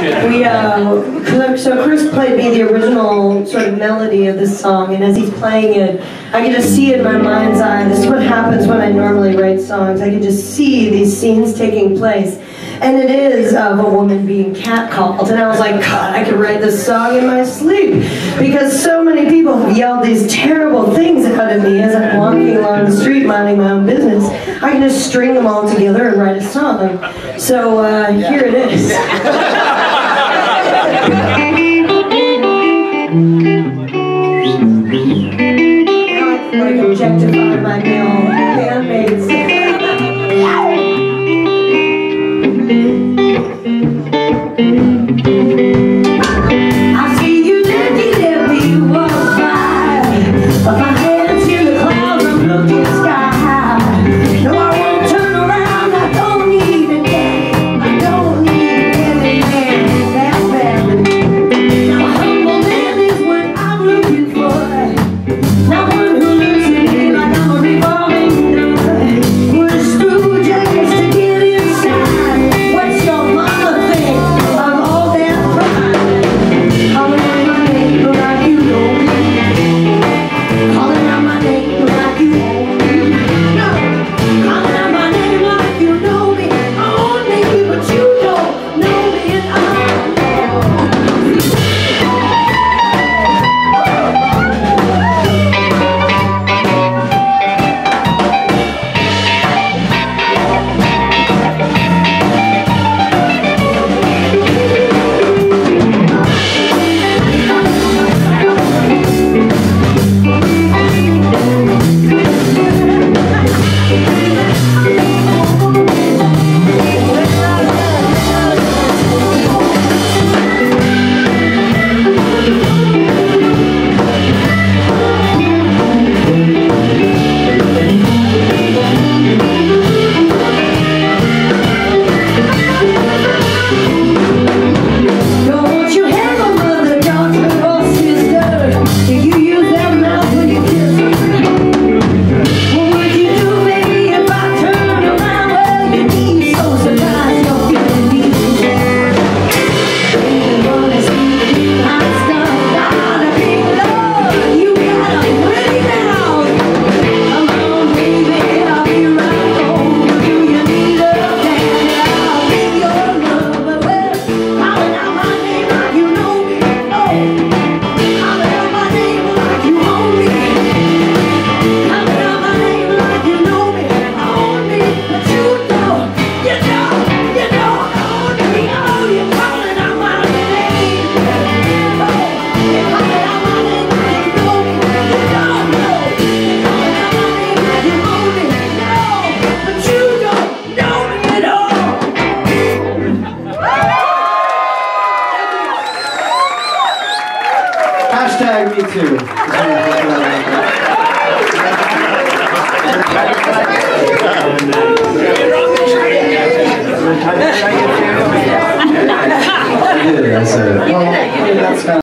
We, uh, so Chris played me the original sort of melody of this song, and as he's playing it, I can just see in my mind's eye. This is what happens when I normally write songs. I can just see these scenes taking place. And it is of a woman being catcalled. And I was like, God, I could write this song in my sleep. Because so many people have yelled these terrible things out of me as I'm walking along the street minding my own business. I can just string them all together and write a song. So uh, here it is. like objectify my male Hashtag me too. I did,